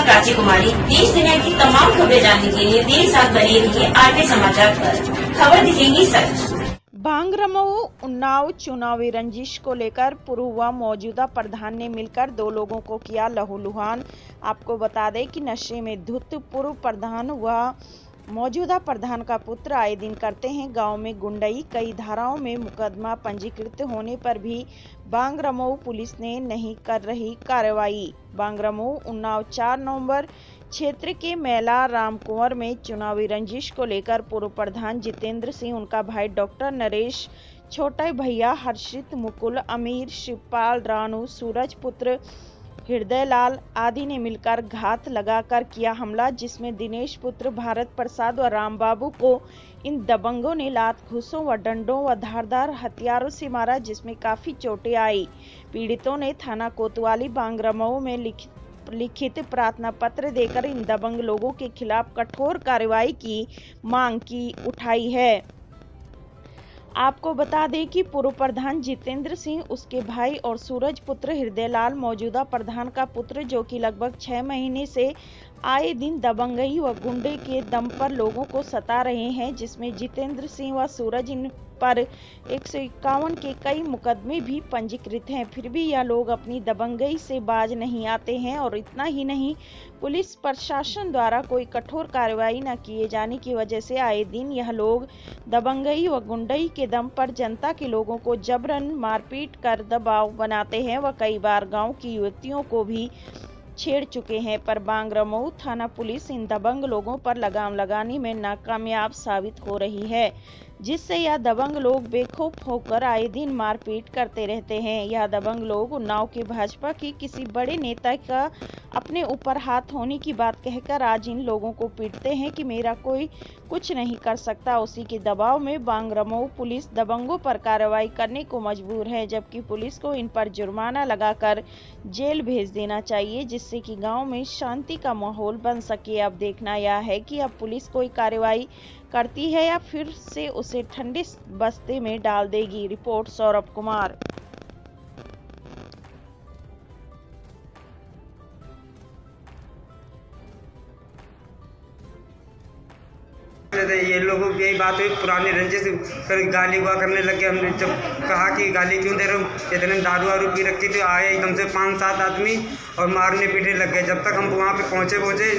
प्राची कुमारी। देश दुनिया की तमाम खबरें जानने के लिए देर साथ बने रहिए आरके समाचार पर। खबर दिखेंगी सच। बांगरमऊ उन्नाव, चुनावी रंजिश को लेकर पूर्व व मौजूदा प्रधान ने मिलकर दो लोगों को किया लहूलुहान। आपको बता दें कि नशे में धुत पूर्व प्रधान व मौजूदा प्रधान का पुत्र आए दिन करते हैं गाँव में गुंडई। कई धाराओं में मुकदमा पंजीकृत होने पर भी बांगरमऊ पुलिस ने नहीं कर रही कार्रवाई। बांगरमऊ उन्नाव चार नवंबर क्षेत्र के मेला रामकुंवर में चुनावी रंजिश को लेकर पूर्व प्रधान जितेंद्र सिंह, उनका भाई डॉक्टर नरेश, छोटे भैया हर्षित मुकुल, अमीर शिवपाल रानू, सूरज पुत्र हृदय लाल आदि ने मिलकर घात लगाकर किया हमला, जिसमें दिनेश पुत्र भारत प्रसाद व रामबाबू को इन दबंगों ने लात घूसों व डंडों व धारदार हथियारों से मारा, जिसमें काफ़ी चोटें आई। पीड़ितों ने थाना कोतवाली बांगरमऊ में लिखित लिखित प्रार्थना पत्र देकर इन दबंग लोगों के खिलाफ कठोर कार्रवाई की मांग की, उठाई है। आपको बता दें कि पूर्व प्रधान जितेंद्र सिंह, उसके भाई और सूरज पुत्र हृदयलाल मौजूदा प्रधान का पुत्र, जो कि लगभग छह महीने से आए दिन दबंगई व गुंडे के दम पर लोगों को सता रहे हैं, जिसमें जितेंद्र सिंह व सूरज इन पर एक सौ इक्यावन के कई मुकदमे भी पंजीकृत हैं। फिर भी यह लोग अपनी दबंगई से बाज नहीं आते हैं और इतना ही नहीं, पुलिस प्रशासन द्वारा कोई कठोर कार्रवाई न किए जाने की वजह से आए दिन यह लोग दबंगई व गुंडई के दम पर जनता के लोगों को जबरन मारपीट कर दबाव बनाते हैं व कई बार गाँव की युवतियों को भी छेड़ चुके हैं, पर बांगरमऊ थाना पुलिस इन दबंग लोगों पर लगाम लगाने में नाकामयाब साबित हो रही है, जिससे यह दबंग लोग बेखौफ होकर आए दिन मारपीट करते रहते हैं। यह दबंग लोग उन्नाव के भाजपा के किसी बड़े नेता का अपने ऊपर हाथ होने की बात कहकर आज इन लोगों को पीटते हैं कि मेरा कोई कुछ नहीं कर सकता। उसी के दबाव में बांगरमऊ पुलिस दबंगों पर कार्रवाई करने को मजबूर है, जबकि पुलिस को इन पर जुर्माना लगाकर जेल भेज देना चाहिए, जिससे कि गाँव में शांति का माहौल बन सके। अब देखना यह है कि अब पुलिस कोई कार्रवाई करती है या फिर से उसे ठंडे बस्ते में डाल देगी। रिपोर्ट सौरभ कुमार। ये लोगों की यही बात हुई पुरानी रंजिश फिर गाली हुआ करने लगे हमने जब कहा कि गाली क्यों दे रहे हो? इतने दारू वारू पी रखी थी आए एकदम से पाँच सात आदमी और मारने पीटने लग गए। जब तक हम वहाँ पे पहुँचे पहुँचे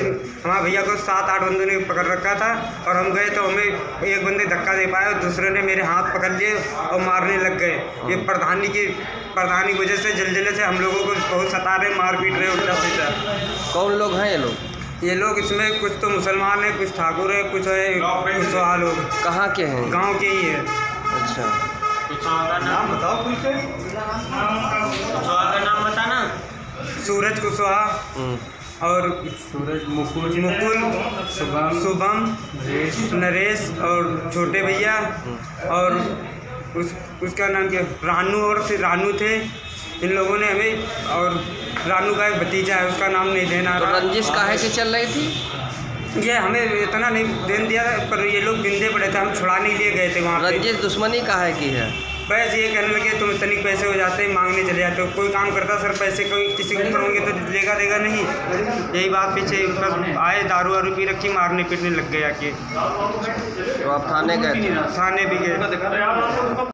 हमारे भैया को सात आठ बंदों ने पकड़ रखा था और हम गए तो हमें एक बंदे धक्का दे पाए और दूसरे ने मेरे हाथ पकड़ लिए और मारने लग गए। ये प्रधानी की प्रधानी की वजह से जल्जले से हम लोगों को बहुत सता रहे मार पीट रहे उल्टा सीधा कौन लोग हैं ये लोग? ये लोग इसमें कुछ तो मुसलमान है कुछ ठाकुर है कुछ है कुशवाहा लोग कहाँ के हैं? गाँव के ही है। अच्छा। नाम बताओ नाम बताना। सूरज कुशवाहा। हम्म, और सूरज मुकुल। मुकुल शुभम। शुभम नरेश। और छोटे भैया। और उस उसका नाम क्या? रानू और फिर रानू थे। इन लोगों ने हमें और रानू का एक भतीजा है उसका नाम नहीं देना तो रंजिश काहे की चल रही थी? ये हमें इतना नहीं देन दिया था पर ये लोग बिंदे पड़े थे हम छुड़ाने के लिए गए थे वहाँ पे। रंजिश दुश्मनी काहे की है? बस ये कहने लगे तुम इतनी पैसे हो जाते हैं मांगने चले जाते हो। कोई काम करता सर पैसे कोई किसी के ऊपर होंगे तो लेगा देगा नहीं। यही बात पीछे बस आए दारू वारू पी रखी मारने पीटने लग गया आके। तो आप थाने गए थाने भी गए।